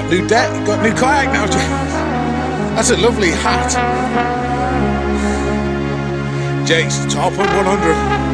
Got new deck, got new kayak now. That's a lovely hat. Jake's top of 100.